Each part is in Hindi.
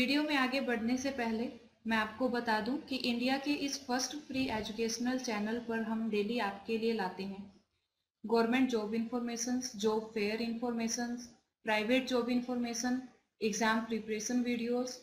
वीडियो में आगे बढ़ने से पहले मैं आपको बता दूँ कि इंडिया के इस फ़र्स्ट फ्री एजुकेशनल चैनल पर हम डेली आपके लिए लाते हैं government job information job fair information private job information exam preparation videos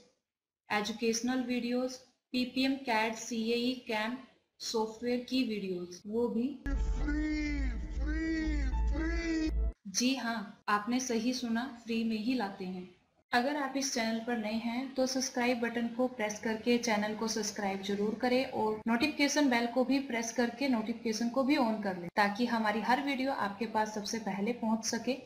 educational videos PPM CAD CAE camp software की वीडियोस वो भी फ्री, फ्री, फ्री। जी हाँ आपने सही सुना फ्री में ही लाते हैं अगर आप इस चैनल पर नए हैं तो सब्सक्राइब बटन को प्रेस करके चैनल को सब्सक्राइब ज़रूर करें और नोटिफिकेशन बेल को भी प्रेस करके नोटिफिकेशन को भी ऑन कर लें, ताकि हमारी हर वीडियो आपके पास सबसे पहले पहुँच सके।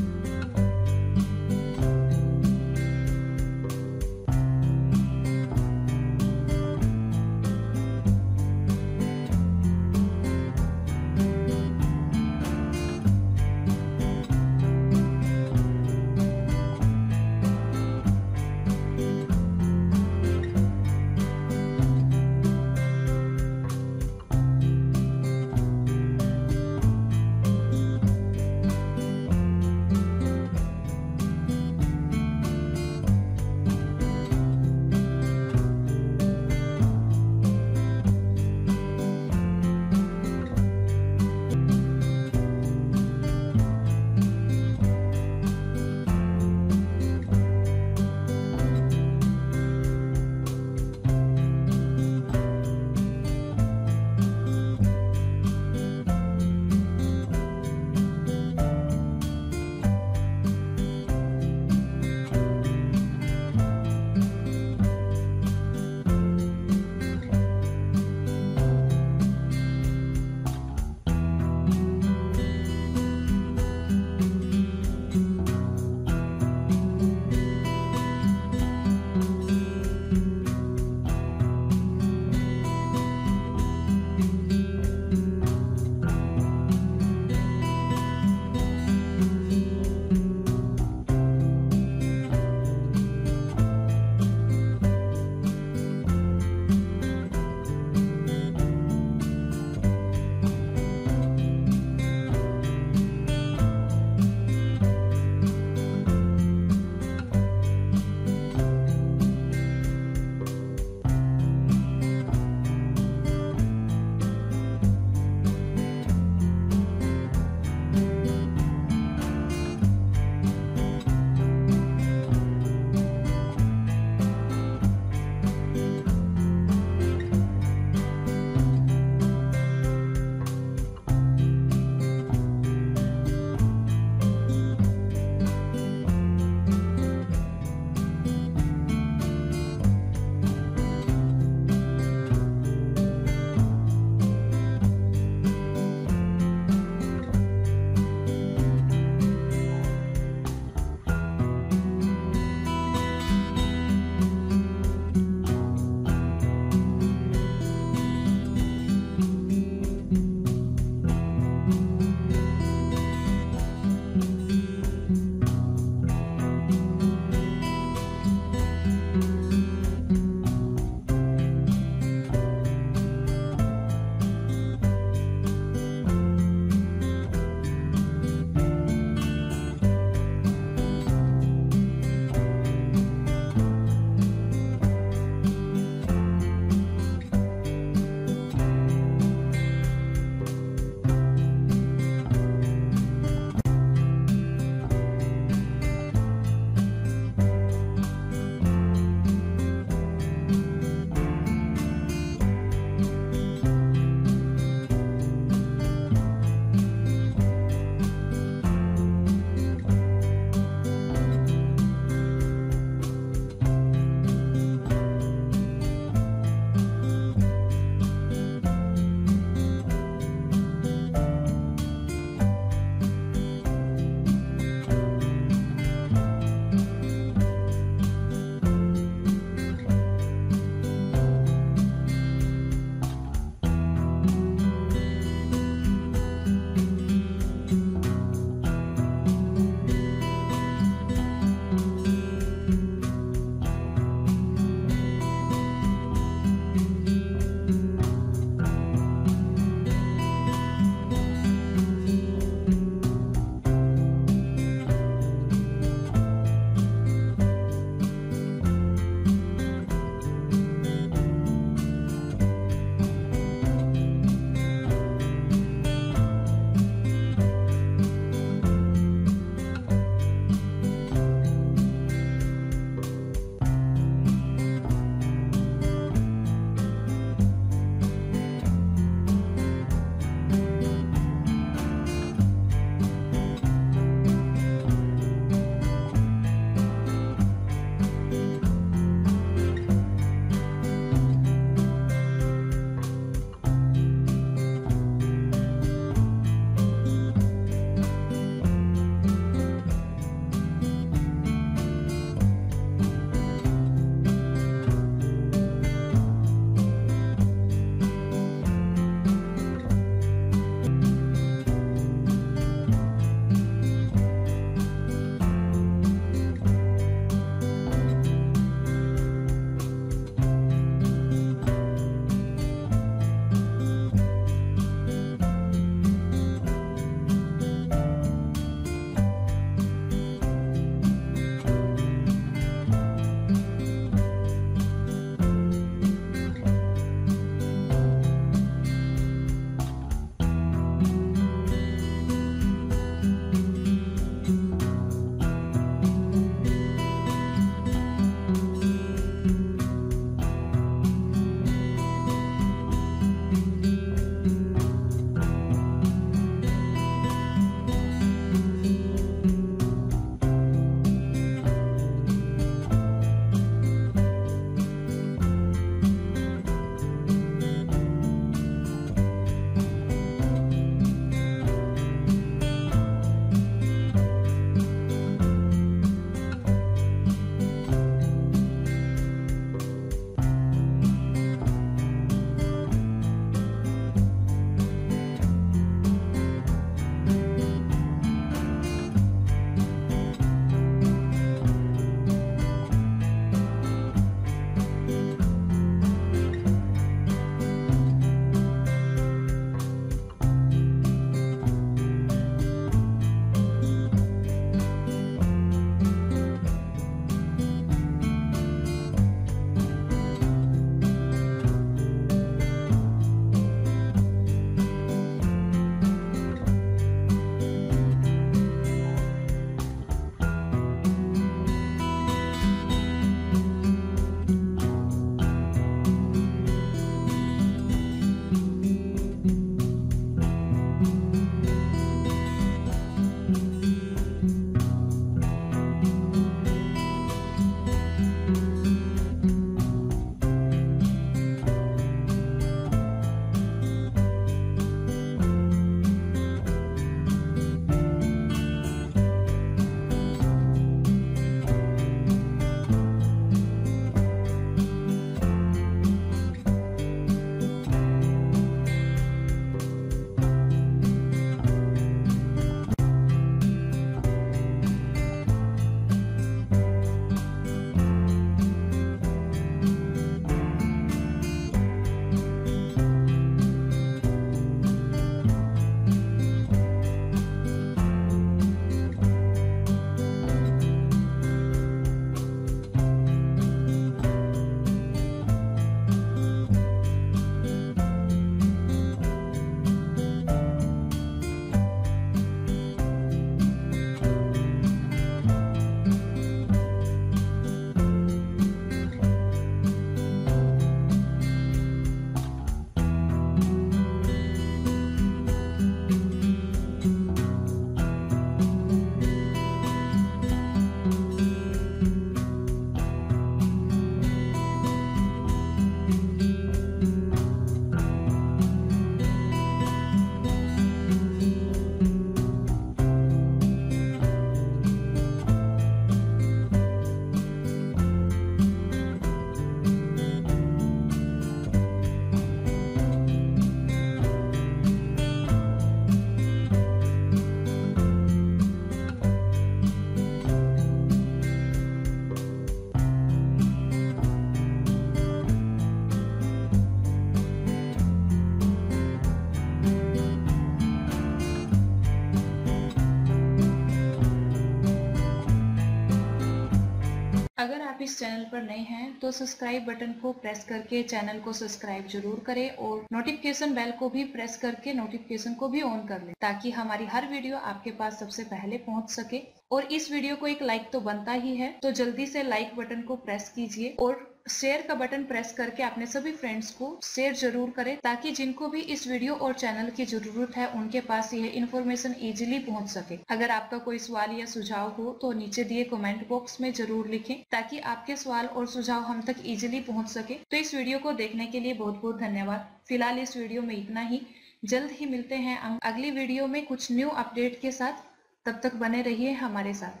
इस चैनल पर नए हैं तो सब्सक्राइब बटन को प्रेस करके चैनल को सब्सक्राइब ज़रूर करें और नोटिफिकेशन बेल को भी प्रेस करके नोटिफिकेशन को भी ऑन कर लें, ताकि हमारी हर वीडियो आपके पास सबसे पहले पहुँच सके। और इस वीडियो को एक लाइक तो बनता ही है तो जल्दी से लाइक बटन को प्रेस कीजिए और शेयर का बटन प्रेस करके अपने सभी फ्रेंड्स को शेयर ज़रूर करें, ताकि जिनको भी इस वीडियो और चैनल की ज़रूरत है, उनके पास यह इन्फॉर्मेशन इजीली पहुँच सके। अगर आपका कोई सवाल या सुझाव हो तो नीचे दिए कमेंट बॉक्स में ज़रूर लिखें, ताकि आपके सवाल और सुझाव हम तक इजीली पहुँच सके। तो इस वीडियो को देखने के लिए बहुत बहुत धन्यवाद। फ़िलहाल इस वीडियो में इतना ही। जल्द ही मिलते हैं अगली वीडियो में कुछ न्यू अपडेट के साथ। तब तक बने रहिए हमारे साथ।